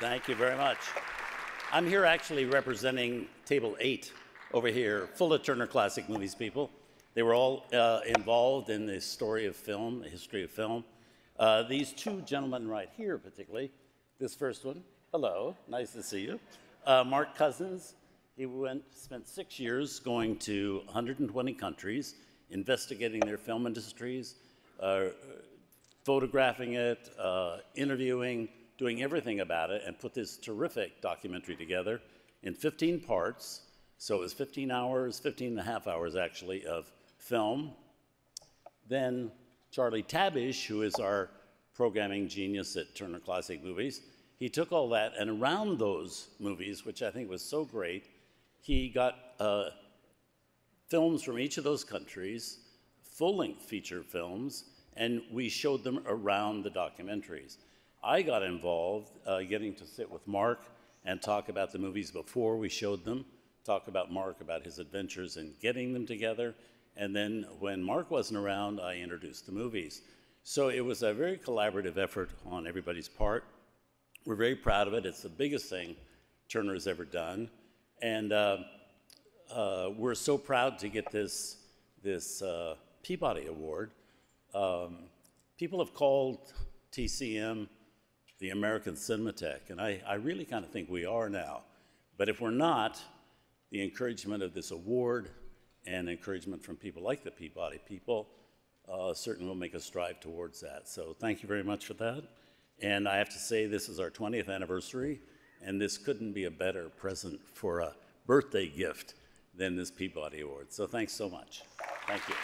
Thank you very much. I'm here actually representing Table 8 over here, full of Turner Classic Movies people. They were all uh, involved in the story of film, the history of film. Uh, these two gentlemen right here, particularly, this first one, hello, nice to see you. Uh, Mark Cousins, he went, spent six years going to 120 countries, investigating their film industries, uh, photographing it, uh, interviewing, doing everything about it, and put this terrific documentary together in 15 parts. So it was 15 hours, 15 and a half hours actually, of film. Then Charlie Tabesh, who is our programming genius at Turner Classic Movies, he took all that and around those movies, which I think was so great, he got uh, films from each of those countries, full length feature films, and we showed them around the documentaries. I got involved uh, getting to sit with Mark and talk about the movies before we showed them, talk about Mark about his adventures in getting them together, and then when Mark wasn't around, I introduced the movies. So it was a very collaborative effort on everybody's part. We're very proud of it. It's the biggest thing Turner has ever done. And uh, uh, we're so proud to get this, this uh, Peabody Award. Um, people have called TCM the American Cinematheque, and I, I really kind of think we are now. But if we're not, the encouragement of this award and encouragement from people like the Peabody people uh, certainly will make us strive towards that. So thank you very much for that. And I have to say, this is our 20th anniversary, and this couldn't be a better present for a birthday gift than this Peabody Award. So thanks so much. Thank you.